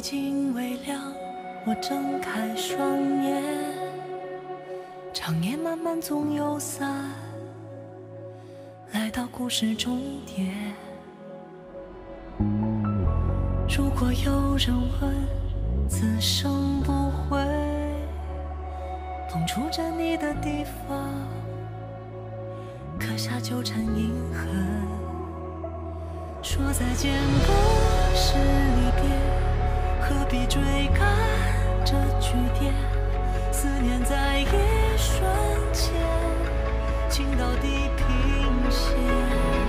已经微亮，我睁开双眼，长夜漫漫总有散，来到故事终点。如果有人问，此生不悔，碰触着你的地方，刻下纠缠印痕。说再见不，追赶着句点？思念在一瞬间，倾倒地平线。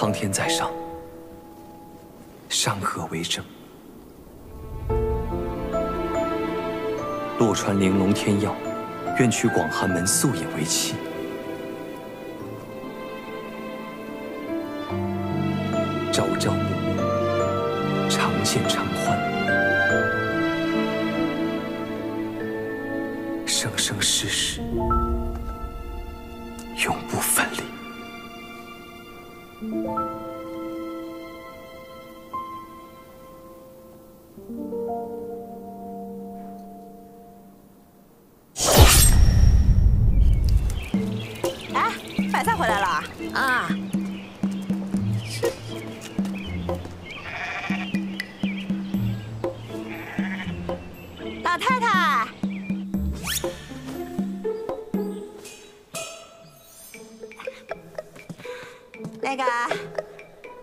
苍天在上，山河为证。洛川玲珑天耀，愿娶广寒门素影为妻。朝朝暮暮，常见常欢，生生世世，哎，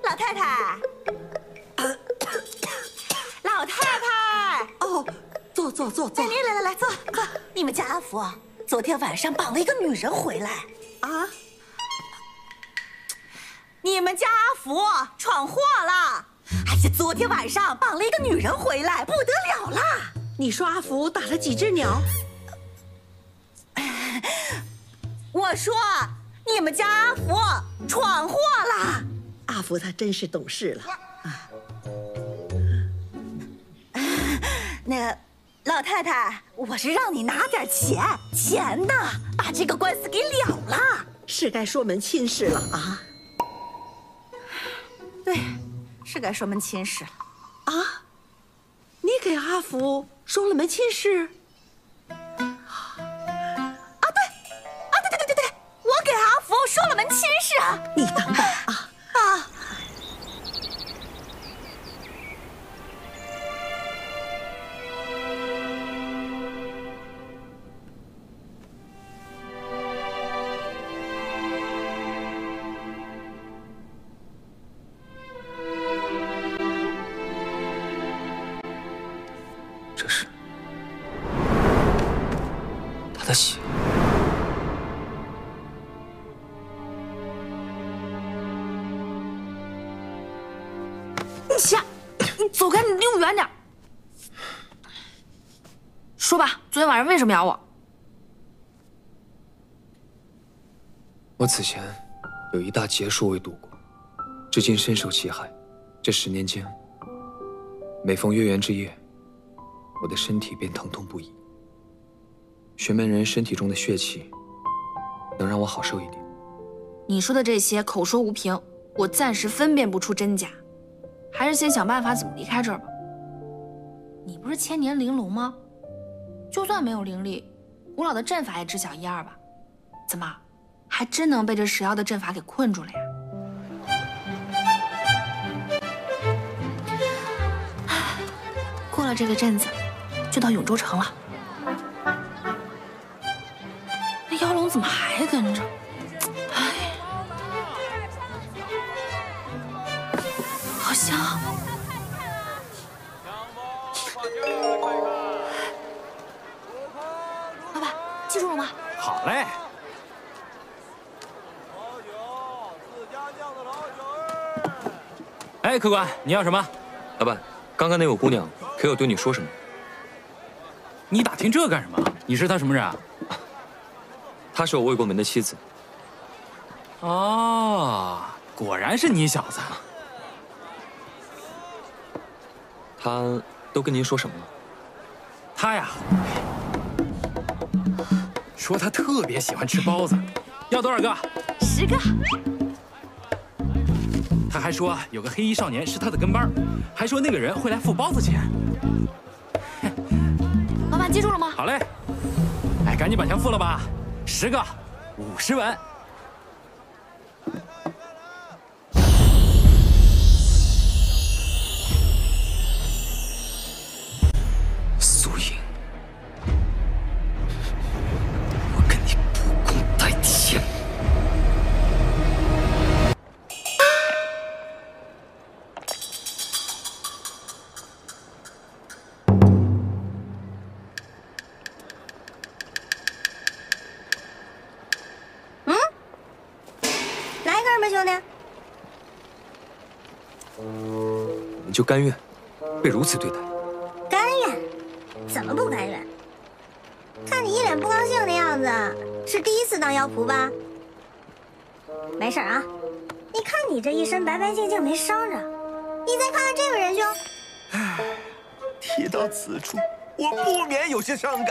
老太太，老太太，哦，坐坐坐来来来，坐坐。你们家阿福昨天晚上绑了一个女人回来，啊！你们家阿福闯祸了！哎呀，昨天晚上绑了一个女人回来，不得了啦！你说阿福打了几只鸟？我说你们家阿福闯祸了！阿福他真是懂事了啊。那个老太太，我是让你拿点钱，钱呢，把这个官司给了了。是该说门亲事了啊对，是该说门亲事了。啊！你给阿福说了门亲事？啊，对，啊，对对对对对，我给阿福说了门亲事啊。你等等啊！啊，这是他的血。你下，你走开，你离我远点。说吧，昨天晚上为什么咬我？我此前有一大劫数未度过，至今深受其害。这十年间，每逢月圆之夜，我的身体便疼痛不已。玄门人身体中的血气，能让我好受一点。你说的这些口说无凭，我暂时分辨不出真假，还是先想办法怎么离开这儿吧。你不是千年玲珑吗？就算没有灵力，古老的阵法也知晓一二吧？怎么，还真能被这蛇妖的阵法给困住了呀？过了这个阵子，就到永州城了。那妖龙怎么还跟着？哎，好香！老板，记住了吗？好嘞。哎，客官，你要什么？老板，刚刚那位姑娘可有对你说什么？你打听这干什么？你是他什么人啊？她是我未过门的妻子。哦，果然是你小子。他都跟您说什么了？他呀，说他特别喜欢吃包子，要多少个？十个。他还说有个黑衣少年是他的跟班，还说那个人会来付包子钱。记住了吗？好嘞，哎，赶紧把钱付了吧，十个，五十文。来一根吧，兄弟。你就甘愿被如此对待？甘愿？怎么不甘愿？看你一脸不高兴的样子，是第一次当妖仆吧？没事啊，你看你这一身白白净净没伤着，你再看看这个仁兄，提到此处，我不免有些伤感。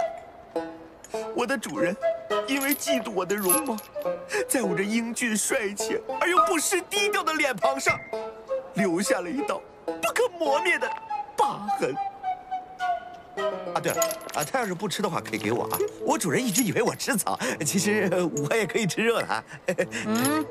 我的主人因为嫉妒我的容貌，在我这英俊帅气而又不失低调的脸庞上，留下了一道不可磨灭的疤痕。啊，对了，啊，他要是不吃的话，可以给我啊。我主人一直以为我吃草，其实我也可以吃肉的啊。嗯。